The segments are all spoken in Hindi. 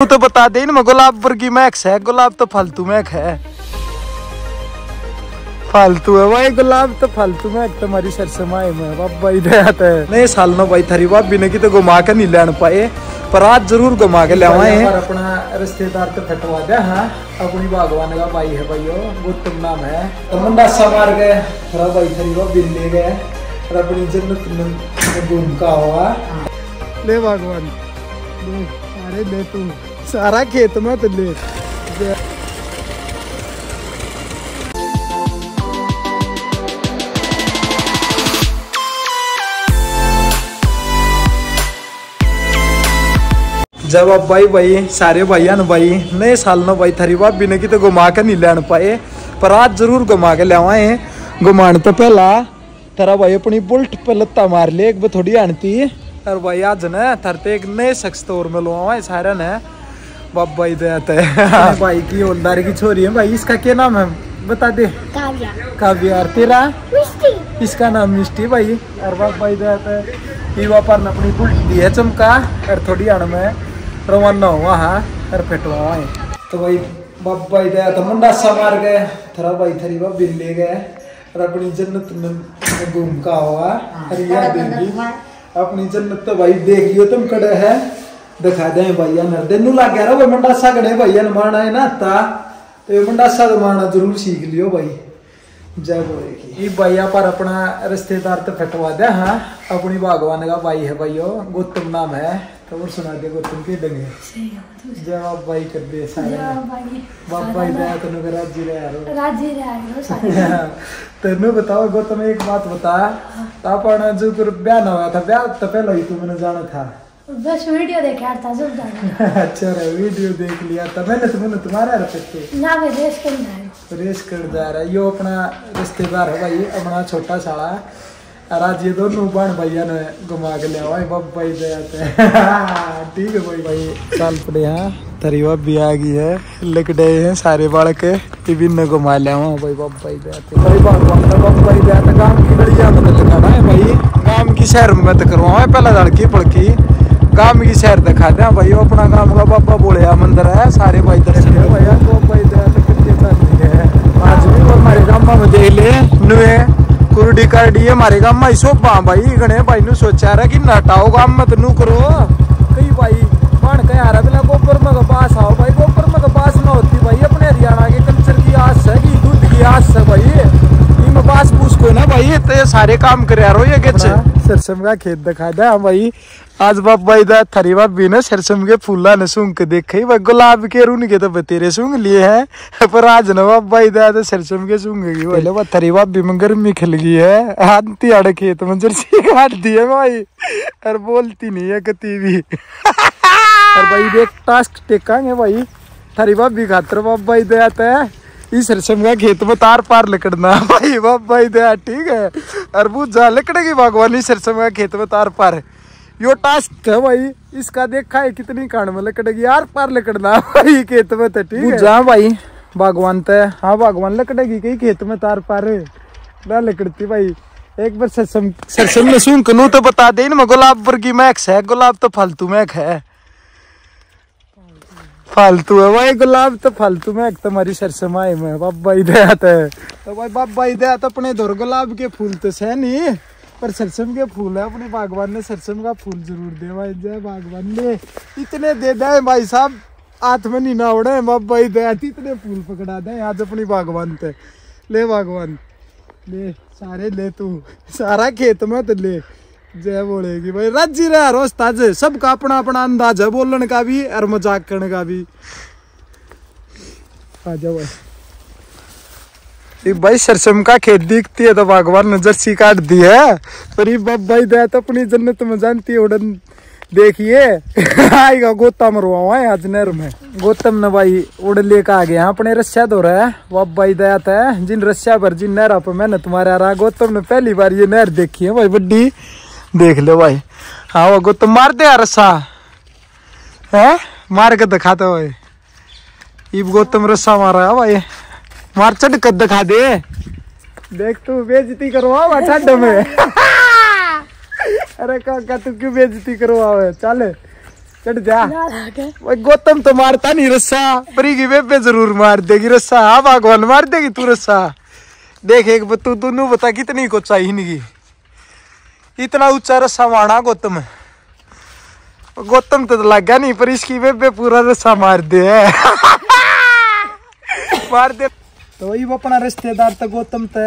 तू तो बता दे इनमें गुलाब पर की मैक्स है गुलाब तो फालतू मैक है। फालतू है भाई गुलाब तो फालतू मैक तुम्हारी सरसमाए में बाबा इधर है नहीं साल नो भाई थारी भाभी ने की तो घुमा के नहीं लेन पाए पर आज ज़रूर घुमा के ले आए। अपना रिश्तेदार तो फटवा दे हाँ अपनी बागवान का भाई है भाई गुत्तम नाम है तो मुंडा मार गए थोड़ा भाई थारी भाभी ले गए और अपनी जन्नत में घूम का हुआ। ले बागवान। ले अरे ले तू। सारा खेत में तो ले जब अब भाई भाई सारे भाई भाई नए साल न भाई थारी भाभी ने की तो घुमा के नहीं लेन पाए पर आज ज़रूर घुमा के ले आए घुमान तो पहला तेरा भाई अपनी बुल्ट पे लत्ता मार ले एक थोड़ी आनती और भाई आज न थरते एक नए शख्स तौर में लो आए सारे ने बाप भाई दे भाई की ओलदार की छोरी है भाई। इसका क्या नाम है? बता दे। काव्या। काव्या तेरा? मिष्टी। इसका नाम मिष्टी भाई। और भाई देता है। युवा पर अपनी बुल्ट दी है चमका। और थोड़ी अण में रवाना हुआ हाँ और पेटवा है तो भाई बाप भाई दया तो मुंडा सा मार गए थरा भाई थरी बाप बिन ले गए। और अपनी जन्नत में घूम का हुआ। और यह देगी अपनी जन्नत तो भाई देख लियो तुम कड़े है। दिखा दे भैया नर दिन लग गया भाई मुंडा सा कड़े भैया ने मारना है ना ता तो ये मुंडा सा तो मारना ज़रूर सीख लियो भाई जय बोलेगी ये भैया पर अपना रिश्तेदार तो फटवा दे हाँ अपनी बागवान का भाई है भाइयो गौतम नाम है तो और सुना दे गौतम के डंगे जय बाप भाई कर दे सारे बाप भाई दया तेन के राज़ी रहे राज़ी रहा तेन बताओ गौतम एक बात बता अपन जो तेरा ब्याह ना हुआ था ब्याह तो पहले ही तू मैंने जाना था बस वीडियो देखे आता सब जाना अच्छा रे वीडियो देख लिया था मैंने तो मैंने तुम्हारा रखे ना मैं रेस करना है। रेस कर जा रहा है यो अपना रिश्तेदार है भाई अपना छोटा साला। और आज ये दोनों बहन भैया ने घुमा के ले भाई बब भाई दे ठीक है भाई भाई। चल पड़े हैं तेरी भी आ गई है लिकड़े हैं सारे बालक टिफ़िन ने घुमा ले हुआ भाई बब भाई दे भाई भगवान बब भाई दे गाँव की लड़िया मत लगाना है भाई। गाँव की शहर में मत करवाओ पहले लड़की पड़की गाँव की शहर दिखा दे भाई अपना गाँव का बाबा बोलिया मंदिर है सारे भाई बब भाई है आज हमारे गाँव में देख ले इसो भाई गणे भाई नु सोचा रहा कि नटाओ गाँव में तनु करो कई भाई मान के यार बिना गोबर में पास आओ भाई गोबर में पास ना होती भाई अपने हरियाणा के कल्चर की आस है कि दूध की आस है भाई इनमें पास पूछ को ना भाई तो सारे काम कर यारो ये के सरसम का खेत दिखा दे भाई आज बाप भाई दा थरी बाप भी ना सरसम के फूला ने सूंघ के देखे भाई गुलाब के रून के तो बतेरे सूंघ लिए हैं पर आज ना बाप भाई दा तो सरसम के सूंघ गई पहले बात थरी बाप भी में गर्मी खिल गई है हाथ तिहाड़ खेत में जर्सी काट दी है भाई और बोलती नहीं है कती भी। और भाई देख टास्क टेकांगे भाई थरी बाप भी खातर बाप भाई दे आता है इस का खेत में तार पार लकड़ना भाई बाप भाई दया ठीक है और वो जा लकड़ेगी बागवानी सरसम का खेत में तार पार यो टास्क है भाई इसका देखा है कितनी कांड में लकड़ेगी यार पार लकड़ना भाई खेत में तो ठीक है जा भाई बागवान तो हाँ बागवान लकड़ेगी कई खेत में तार पार ना लकड़ती भाई एक बार सरसम सरसम ने सुन कनू तो बता दे इनमें गुलाब वर्गी की मैक्स है गुलाब तो फालतू मैक है फालतू है। भाई, गुलाब तो फालतू में एक तुम्हारी सरसमाई में। बाबा दे आता है। तो भाई, बाबा दे आता अपने दौर गुलाब के फूल तो है नहीं पर सरसम के फूल है। अपने बागवान ने सरसम का फूल ज़रूर दे भाई जय बागवान ने। इतने दे दे भाई साहब हाथ में नहीं ना उड़े। बाबा दे इतने फूल पकड़ा दे। आज अपनी बागवान पे ले बागवान। ले, सारे ले तू। सारा खेत में तो ले। जय बोलेगी भाई। राज़ी रहा रोज ताजे सबका अपना अपना अंदाज है, बोलने का भी और मज़ाक करने का भी। आ जाओ भाई। भाई सरसम का खेत दिखती है तो भगवान ने जर्सी काट दी है। पर ये बाप भाई दया तो अपनी जन्नत में जानती है, उड़न देखिए। आएगा गोता मरवा है आज नहर में। गौतम ने भाई उड़ लेकर आ गया, अपने रस्सा दो रहा है। बाप भाई दया था जिन रस्सा पर, जिन नहर पर मेहनत आ रहा गौतम ने पहली बार ये नहर देखी है। भाई बड्डी देख लो भाई। हाँ वो गौतम मार दे रस्सा। है? मार के दिखाते भाई। इब गौतम रस्सा मारा है भाई। मार, चढ़ कर दिखा दे। देख, तू बेजती करवा ठंड में। अरे, काका, तू क्यों बेजती करवावे चल, चढ़ जा। भाई गौतम तो मारता नहीं रस्सा। परी की बेबे ज़रूर मार देगी रस्सा। हाँ भगवान, मार देगी तू रस्सा। देख, एक तू दोनों बता, कितनी को चाहिए नहीं इतना ऊँचा रस्सा मारना गौतम गौतम तो लग गया नहीं पर इसकी बेबे पूरा रस्सा मार दे। मार दे। तो वही वो अपना रिश्तेदार तो गौतम ते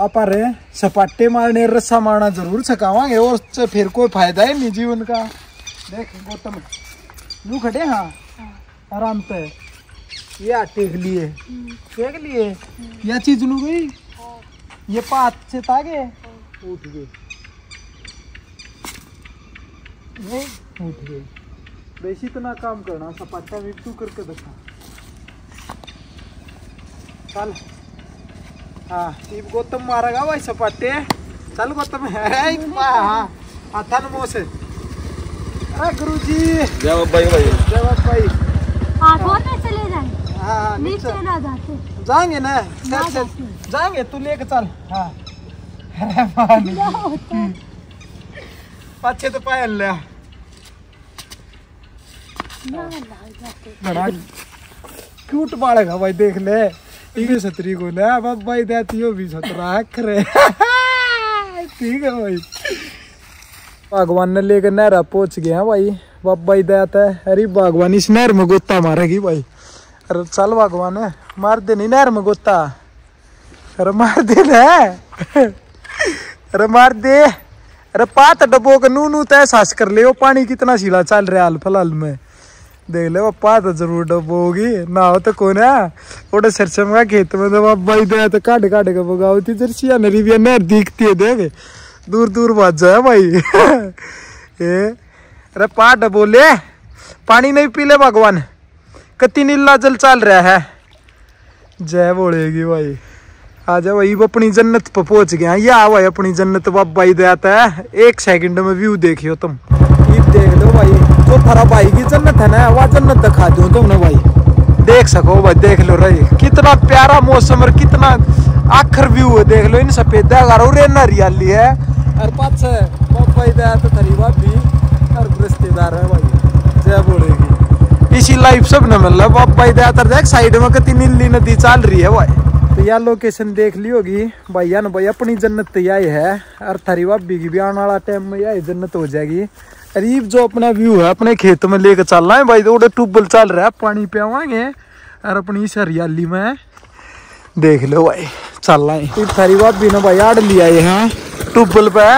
आपा रे सपाटे मारने रस्सा मारना ज़रूर सकावांगे और उससे फिर कोई फ़ायदा ही नहीं जीवन का। देख गौतम नू खड़े हाँ? आराम से। ये टेक लिए। टेक लिए। यह चीज़ लू गई? ये पात से तागे? उठ गई। नहीं उठ गई इतना काम करना सपाटा भी तू करके दिखा. चल. हाँ गौतम मारेगा भाई सपाटे. चल गौतम. है हाँ. हाथन मोह से अरे गुरु जी जय बाबा भाई जय भाई आठों में चले जाए हाँ हाँ नीचे नीचे ना जाते जाएँगे ना जाएँगे तू लेके चल. हाँ. अरे पाछे तो पायल ले ना लाग बड़ा क्यूट बाड़ेगा भाई देख ले। ठीक सतरी को ले अब भाई देती हो भी सतरा करे ठीक है भाई। भगवान ने लेकर नहरा पहुँच गया भाई। देता है। अरे भगवान इस नहर में गोता मारेगी भाई। अरे चल भगवान मार दे नहीं नहर में गोता अरे मार दे ना। अरे मार दे। अरे पात डबो के नू नू तय सास कर ले पानी कितना सीला चल रहा हाल फ़िलहाल में। देख ले पात ज़रूर डबो होगी ना हो तो कौन है? ओडे सरसम का खेत में तो बाबा दे तो काट काट के बगाओ थी जर्सिया नरी भी नहर दिखती है, देख। दूर दूर बात जाए भाई। ए, अरे पा डबो ले। पानी नहीं पी ले भगवान। कति नीला जल चल रहा है। जय बोलेगी भाई। आ जाओ भाई अपनी जन्नत पे पहुँच गया ये आ भाई, अपनी जन्नत बाबा ही आता है। एक सेकंड में व्यू देखियो तुम। ये देख लो भाई, जो थारा भाई की जन्नत है ना, वह जन्नत दिखा दो तुमने भाई। देख सको भाई, देख लो रही। कितना प्यारा मौसम और कितना आखिर व्यू है, देख लो। इन सफ़ेद हरियाली है। और पास बाबा ही दया तो थरी भाभी और रिश्तेदार है भाई। जय बोलेगी। इसी लाइफ सब न मतलब बाबा ही दया तर देख साइड में कितनी नीली नदी चल रही है भाई। तो यह लोकेशन देख ली होगी। भैया न भाई अपनी जन्नत तो यही है। और थारी भाभी की भी आने वाला टाइम में यही जन्नत हो जाएगी। अरीब जो अपना व्यू है, अपने खेत में लेकर चलना है भाई तो ट्यूबवेल चल रहा है, पानी पे और अपनी इस हरियाली में देख लो भाई, चलना है। थारी भाभी ने भाई आड़ लिया है ट्यूबवेल पे।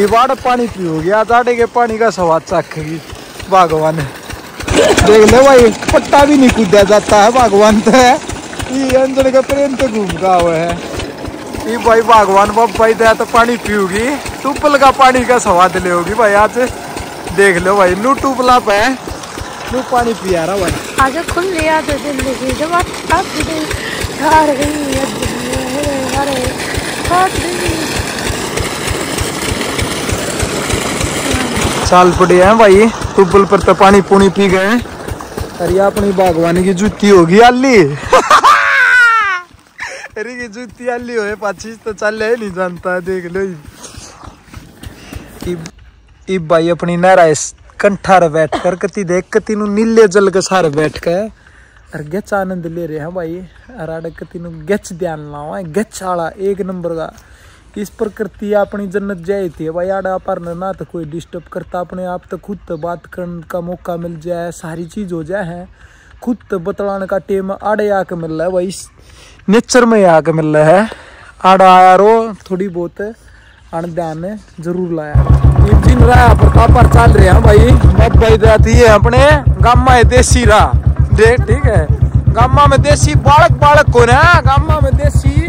ये बाड़ पानी पियोगी आज आड़े के पानी का स्वाद चखेगी भगवान। देख लो भाई, पट्टा भी नहीं कूदा जाता है, भगवान तो। ये अंजन का प्रेम तो घूम का हुआ है। ये भाई भगवान बाप भाई दया तो पानी पीऊगी। ट्यूबवेल का पानी का स्वाद ले होगी भाई आज देख लो भाई नू ट्यूबला पे नू पानी पिया रहा भाई। आगे खुल लिया तो ज़िंदगी जब आप गई पड़े हैं भाई ट्यूबवेल पर तो पानी पुनी पी गए अरे अपनी बागवानी की जूती होगी आली। अरे की जूती आली होए पाछी तो चल है नहीं जानता देख लो ई भाई अपनी नहरा इस कंठा रे बैठ कर कति देख कति नु नीले जल के सारे बैठ के और गच आनंद ले रहे हैं भाई और आड़े कति नु गच ध्यान लावा गच आला एक नंबर का इस प्रकृति अपनी जन्नत जाए थी? भाई आड़ा पर ना तो कोई डिस्टर्ब करता, अपने आप तो खुद तो बात करने का मौका मिल जाए, सारी चीज़ हो जाए, है? खुद तो बतलाने का टेम आड़े आके मिल रहा है भाई नेचर में आके मिल रहा है। आड़ा आया रो, थोड़ी बहुत अण ध्यान ज़रूर लाया। दिन रहा पर पर चल रहे हैं भाई। मत भाई जाती है अपने। गामा है देसी रा। देख, ठीक है। गामा में देसी बालक बालक को ना गामा में देसी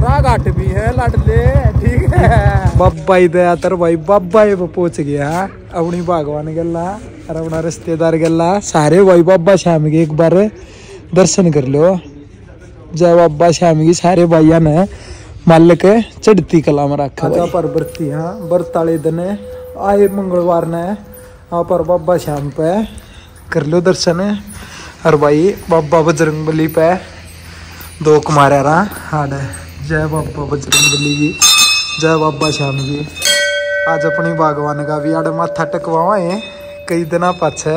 राघाट भी है लाडले ठीक है। बब्बा ही दया तर भाई बब्बा ही पहुँच गया। अपनी भगवान गला और अपना रिश्तेदार गला सारे भाई बाबा श्याम के एक बार दर्शन कर लो। जय बाबा श्याम की सारे भाइया ने मालिक चढ़ती कला में रखा आजा पर बरती हाँ बरताले दिन आए मंगलवार ने आ पर बाबा श्याम पे कर लो दर्शन। और भाई बाबा बजरंग बली पे दो कुमारे रहा हाड जय बाबा बजरंग बली की जय बाबा श्याम की आज अपनी बागवान का भी आड़ माथा टकवावा है कई दिन पाछे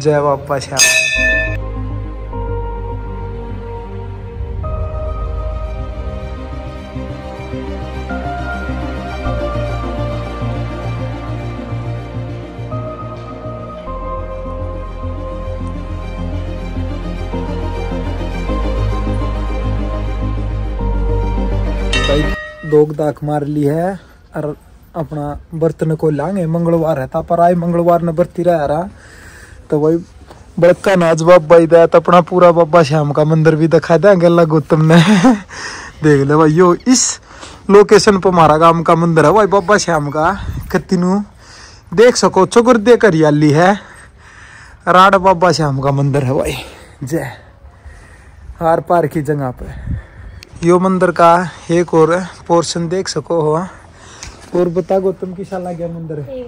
जय बाबा श्याम। दोग दाख मार ली है और अपना बर्तन को लांगे, मंगलवार है था पर आए, मंगलवार ने बरती रहा रहा। तो भाई बड़का नाच बाबा ही तो अपना पूरा बाबा श्याम का मंदिर भी दिखा देंगे गला गौतम ने देख ले भाई, यो इस लोकेशन पर हमारा गाँव का मंदिर है भाई बाबा श्याम का कत्तीनू देख सको, चौगुर्दे हरियाली है। राड बाबा श्याम का मंदिर है भाई, जय। हार पार की जगह पे। यो मंदिर का एक और पोर्शन देख सको हो। और बता गौतम की शाला गया मंदिर है?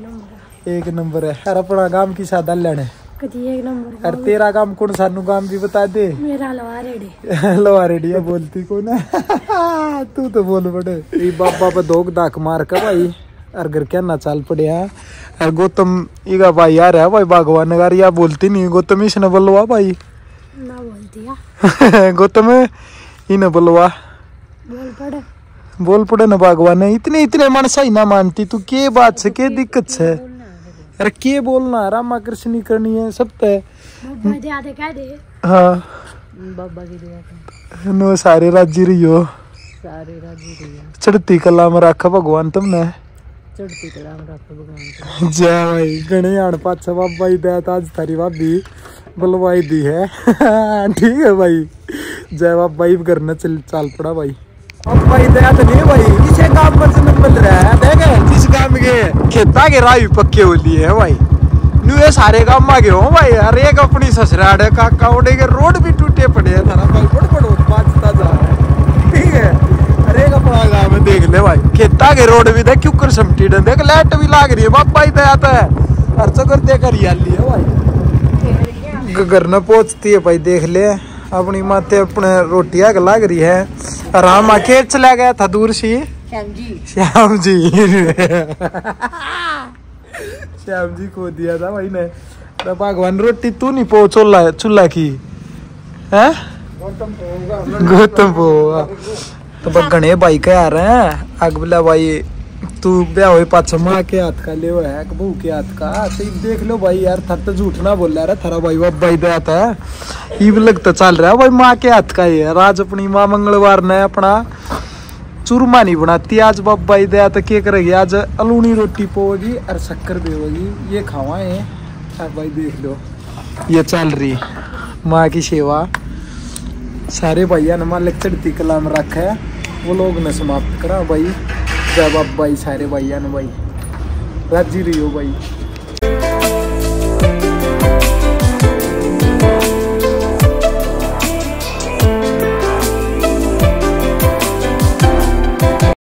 एक नंबर है। और अपना गाँव की सादा लेने नंबर और तेरा गाँव कौन सानू गाँव भी बता दे। मेरा लवा रेडी। लो रेडिया बोलती कौन है? तू तो बोल पड़े ये बाबा पे दोग दाक मार का भाई। और घर क्या ना चाल पड़े हैं। और गौतम इगा भाई यार है भाई भगवान नगर या बोलती नहीं। गौतम इसने बोलवा भाई। ना बोल दिया गौतम इन्हें बोलवा। बोल पड़े। बोल पड़े ना भगवान इतने इतने मन सही ना मानती तू के बात से के दिक्कत से? अरे के बोलना रामा कृष्ण करनी है सब तय दे। हाँ। बाबा की दुआ नो सारे राज्य रहियो। राज़ी रही चढ़ती कला में रखा भगवान तुमने। चढ़ती कला में रखो भगवान जय भाई गणे पाछा बाबा ही दया आज थारी भाभी बुलवाई दी है। ठीक है भाई। जय बाबा ही घर न चल चाल पड़ा भाई। दया तो नहीं भाई इसे काम पर जन्म मिल रहा है? देखे। जिस काम के? खेता के राह पक्के हो लिए है भाई। न्यू ये सारे काम आ गए हो भाई। हर एक अपनी ससुराल है काका उड़े के रोड भी टूटे पड़े हैं। थारा भाई बड़ बड़ बाजता जा रहा है। ठीक है? अरे एक अपना गाँव में देख ले भाई। खेता के रोड भी देख क्यों कर समटी डन देख लाइट भी लाग रही है। बाबा ही दया तो है। हर चक्कर देख हरियाली है भाई। घर न पहुँचती है भाई देख ले। अपनी माते अपने रोटियाँ के लाग रही है। और हम आके चला गया था दूर से। श्याम जी। श्याम जी। श्याम जी को दिया था भाई ने। तो भगवान रोटी तू नहीं पो चूल्हा चूल्हा की। है? गौतम पो तो घने भाई कह आ रहे हैं अग बोला भाई तू ब्याह पाछा, माँ के हाथ का ले है बहू के हाथ का? तो देख लो भाई यार, थर तो झूठ ना बोल रहा थारा भाई बाप भाई दया था। ये भी लगता चल रहा है, भाई माँ के हाथ का ही है। आज अपनी माँ मंगलवार ने अपना चूरमा नहीं बनाती, आज बाबा ही दया तो क्या करेगी? आज अलूनी रोटी पोगी और शक्कर होगी ये खावाए अब भाई देख लो। ये चल रही माँ की सेवा। सारे भैया ने मालिक चढ़ती कला में रखा है। वो लोग ने समाप्त करा भाई। जवाब भाई सारे भाई यान भाई रही हो भाई